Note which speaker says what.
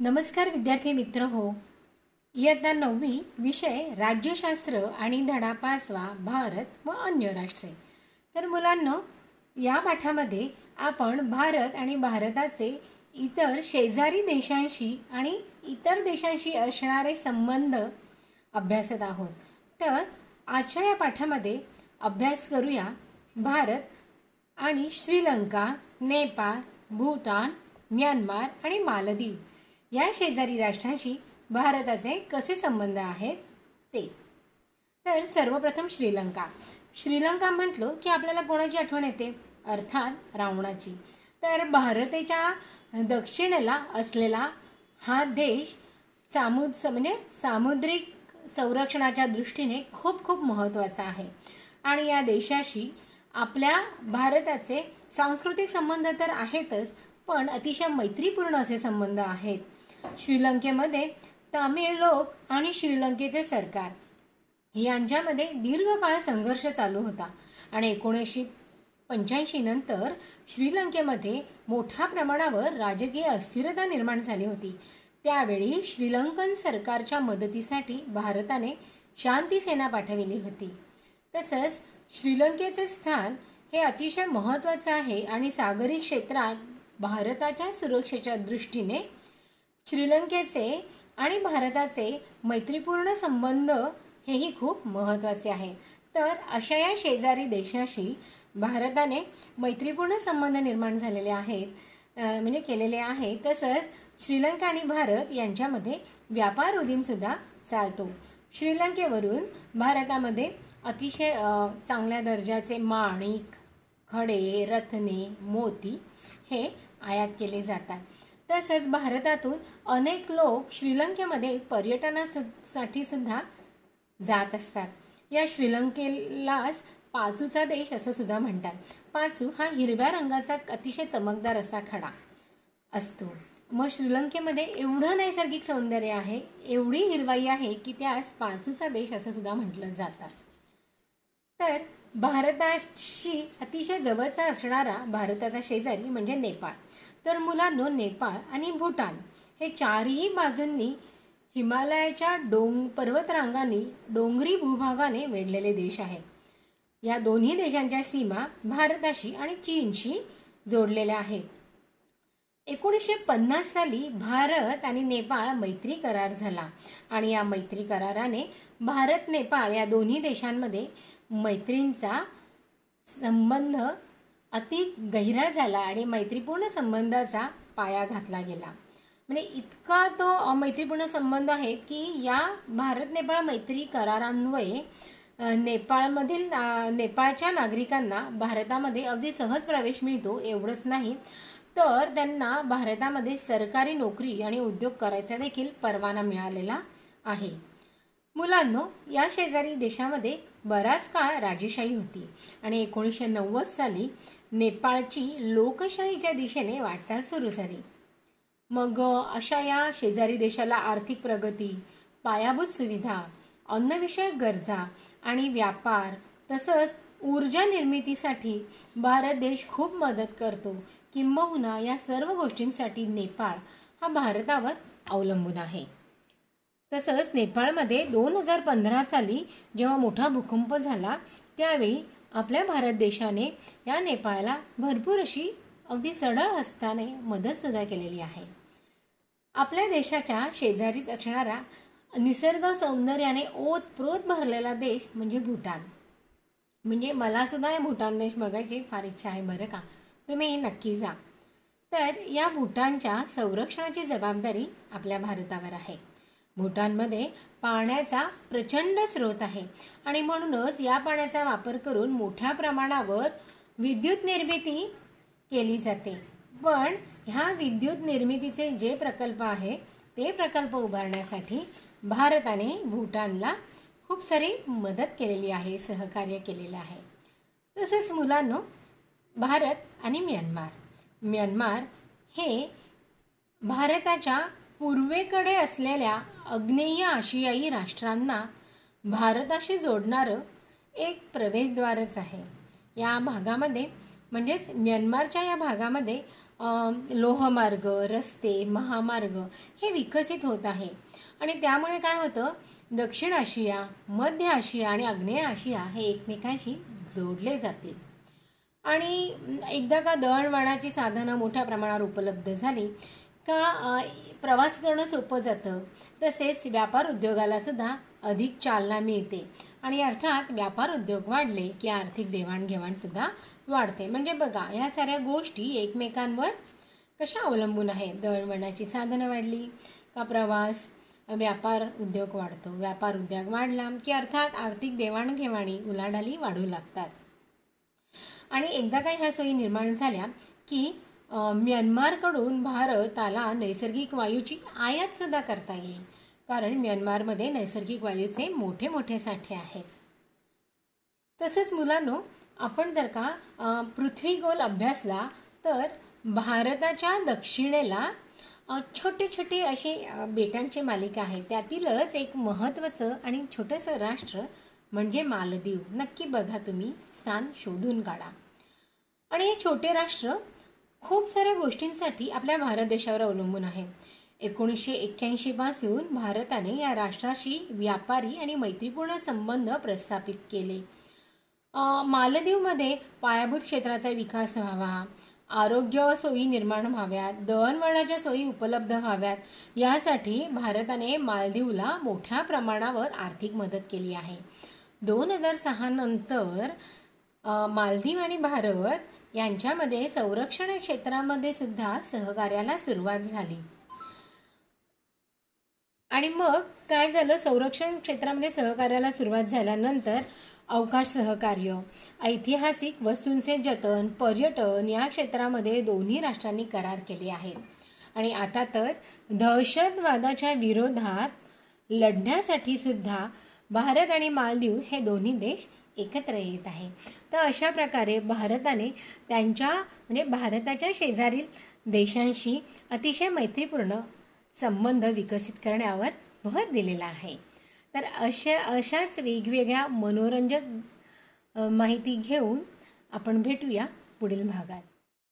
Speaker 1: नमस्कार विद्यार्थी मित्र हो. इयत्ता नववी विषय राज्यशास्त्र आणि धडा पाचवा भारत व अन्य राष्ट्रे. तर मुलांना या पाठामध्ये आपण भारत आणि भारताचे इतर शेजारी देशांशी आणि इतर देशांशी असणारे संबंध अभ्यासत आहोत. तर आजच्या या पाठामध्ये अभ्यास करूया भारत आणि श्रीलंका नेपाळ भूतान म्यानमार आणि मालदीव. या शेजारी राष्ट्रांशी भारताचे कसे संबंध आहेत ते. तर सर्वप्रथम श्रीलंका. श्रीलंका म्हटलं की आपल्याला कोणाची आठवण येते? अर्थात रावणाची. तर भारताच्या दक्षिणेला असलेला हा देश सामुद म्हणजे सामुद्रिक संरक्षणाच्या दृष्टीने खूप खूप महत्त्वाचा आहे. आणि या देशाशी आपल्या भारताचे सांस्कृतिक संबंध तर आहेतच पण अतिशय मैत्रीपूर्ण असे संबंध आहेत. श्रीलंकेमध्ये तामिळ लोक आणि श्रीलंकेचे सरकार यांच्यामध्ये दीर्घकाळ संघर्ष चालू होता आणि एकोणीसशे पंच्याऐंशी नंतर श्रीलंकेमध्ये मोठ्या प्रमाणावर राजकीय अस्थिरता निर्माण झाली होती. त्यावेळी श्रीलंकन सरकारच्या मदतीसाठी भारताने शांती सेना पाठविली होती. तसंच श्रीलंकेचे स्थान हे अतिशय महत्त्वाचं आहे आणि सागरी क्षेत्रात भारताच्या सुरक्षेच्या दृष्टीने श्रीलंकेचे आणि भारताचे मैत्रीपूर्ण संबंध हेही खूप महत्त्वाचे आहेत तर अशा या शेजारी देशाशी भारताने मैत्रीपूर्ण संबंध निर्माण झालेले आहेत म्हणजे केलेले आहे. तसंच श्रीलंका आणि भारत यांच्यामध्ये व्यापार उदीमसुद्धा चालतो. श्रीलंकेवरून भारतामध्ये अतिशय चांगल्या दर्जाचे माणिक खडे रत्ने मोती हे आयात केले जातात. तसंच भारतातून अनेक लोक श्रीलंकेमध्ये पर्यटनासाठी सुद्धा जात असतात. या श्रीलंकेलाच पाचूचा देश असं सुद्धा म्हणतात. पाचू हा हिरव्या रंगाचा अतिशय चमकदार असा खडा असतो. मग श्रीलंकेमध्ये एवढं नैसर्गिक सौंदर्य आहे एवढी हिरवाई आहे की त्यास पाचूचा देश असं सुद्धा म्हटलं जातं. तर भारताशी अतिशय जवळचा असणारा भारताचा शेजारी म्हणजे नेपाळ. तर मुलांनो नेपाळ आणि भूटान हे चारही बाजूंनी हिमालयाच्या डोंग पर्वतरांगांनी डोंगरी भूभागाने वेढलेले देश आहेत. या दोन्ही देशांच्या सीमा भारताशी आणि चीनशी जोडलेल्या आहेत. एकोणीसशे पन्नास साली भारत आणि नेपाळ मैत्री करार झाला आणि या मैत्री कराराने भारत नेपाळ या दोन्ही देशांमध्ये मैत्रींचा संबंध अति गहिरा झाला आणि मैत्रीपूर्ण संबंधाचा पाया घातला गेला. म्हणजे इतका तो मैत्रीपूर्ण संबंध आहे की या भारत नेपाळ मैत्री करारान्वये नेपाळमधील नेपाळच्या नागरिकांना भारतामध्ये अगदी सहज प्रवेश मिळतो एवढंच नाही. तर त्यांना भारतामध्ये सरकारी नोकरी आणि उद्योग करायचा देखील परवाना मिळालेला आहे. मुलांनो या शेजारी देशामध्ये बराच काळ राजेशाही होती आणि एकोणीसशे नव्वद साली नेपाळची लोकशाहीच्या दिशेने वाटचाल सुरू झाली. मग अशा या शेजारी देशाला आर्थिक प्रगती पायाभूत सुविधा अन्नविषयक गरजा आणि व्यापार तसंच ऊर्जा निर्मितीसाठी भारत देश खूप मदत करतो किंबहुना या सर्व गोष्टींसाठी नेपाळ हा भारतावर अवलंबून आहे. तसंच नेपाळमध्ये दोन हजार पंधरा साली जेव्हा मोठा भूकंप झाला त्यावेळी आपल्या भारत देशाने या नेपाळला भरपूर अशी अगदी सडळ हस्ताने मदतसुद्धा केलेली आहे. आपल्या देशाच्या शेजारीच असणारा निसर्ग सौंदर्याने ओतप्रोत भरलेला देश म्हणजे भूटान. म्हणजे मलासुद्धा हे भूटान देश बघायची फार इच्छा आहे बरं का? तुम्ही नक्की जा. तर या भूटानच्या संरक्षणाची जबाबदारी आपल्या भारतावर आहे. भूटानमध्ये पाण्याचा प्रचंड स्रोत आहे. आणि म्हणूनच या पाण्याचा वापर करून मोठ्या प्रमाणावर विद्युत निर्मिती केली जाते. पण ह्या विद्युत निर्मितीचे जे प्रकल्प आहे ते प्रकल्प उभारण्यासाठी भारताने भूटानला खूप सारी मदत केलेली आहे सहकार्य केलेलं आहे. तसेच मुलांनो भारत आणि म्यानमार. म्यानमार हे भारताच्या पूर्वेकडे असलेल्या अग्नेय आशियाई राष्ट्रांना भारताशी जोडणारं एक प्रवेशद्वारच आहे. या भागामध्ये म्हणजेच म्यानमारच्या या भागामध्ये लोहमार्ग रस्ते महामार्ग हे विकसित होत आहे. आणि त्यामुळे काय होतं? दक्षिण आशिया मध्य आशिया आणि आग्नेय आशिया हे एकमेकांशी जोडले जातील आणि एकदा का दळणवळणाची साधनं मोठ्या प्रमाणावर उपलब्ध झाली का प्रवास करणं सोपं जातं? तसेच व्यापार उद्योगाला सुद्धा अधिक चालना मिळते. आणि अर्थात व्यापार उद्योग वाढले की आर्थिक देवाणघेवाणसुद्धा वाढते. म्हणजे बघा ह्या साऱ्या गोष्टी एकमेकांवर कशा अवलंबून आहेत? दळणवळणाची साधनं वाढली का प्रवास? व्यापार उद्योग वाढतो. व्यापार उद्योग वाढला की अर्थात आर्थिक देवाणघेवाणी उलाढाली वाढू लागतात. आणि एकदा काही ह्या सोयी निर्माण झाल्या की म्यानमारकडून भारताला नैसर्गिक वायूची आयातसुद्धा करता येईल. कारण म्यानमारमध्ये नैसर्गिक वायूचे मोठे मोठे साठे आहेत. तसंच मुलांनो आपण जर का पृथ्वीगोल अभ्यासला तर भारताच्या दक्षिणेला छोटे छोटे असे बेटांचे बेटांची मालिका आहे त्यातीलच एक महत्त्वाचं आणि छोटंसं राष्ट्र म्हणजे मालदीव. नक्की बघा तुम्ही स्थान शोधून काढा. आणि हे छोटे राष्ट्र खूप साऱ्या गोष्टींसाठी आपल्या भारत देशावर अवलंबून आहे. एकोणीसशे एक्क्याऐंशी पासून भारताने या राष्ट्राशी व्यापारी आणि मैत्रीपूर्ण संबंध प्रस्थापित केले. मालदीवमध्ये पायाभूत क्षेत्राचा विकास व्हावा आरोग्य सोयी निर्माण व्हाव्यात दळणवळणाच्या सोयी उपलब्ध व्हाव्यात यासाठी भारताने मालदीवला मोठ्या प्रमाणावर आर्थिक मदत केली आहे. दोन हजार सहा नंतर मालदीव आणि भारत यांच्यामध्ये संरक्षण क्षेत्रामध्ये सुद्धा सहकार्याला सुरुवात झाली. आणि मग काय झालं? संरक्षण क्षेत्रामध्ये सहकार्याला सुरुवात झाल्यानंतर अवकाश सहकार्य ऐतिहासिक वस्तूंचे जतन पर्यटन या क्षेत्रामध्ये दोन्ही राष्ट्रांनी करार केले आहेत. आणि आता तर दहशतवादाच्या विरोधात लढण्यासाठी सुद्धा भारत आणि मालदीव हे दोन्ही देश एकत्र येत आहे. तर अशा प्रकारे भारताने त्यांच्या म्हणजे भारताच्या शेजारील देशांशी अतिशय मैत्रीपूर्ण संबंध विकसित करण्यावर भर दिलेला आहे. तर अशा अशाच वेगवेगळ्या मनोरंजक माहिती घेऊन आपण भेटूया पुढील भागात.